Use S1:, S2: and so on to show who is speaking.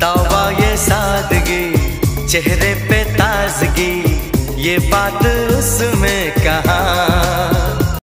S1: दावा ये सादगी चेहरे पे ताजगी ये बात उसमें कहा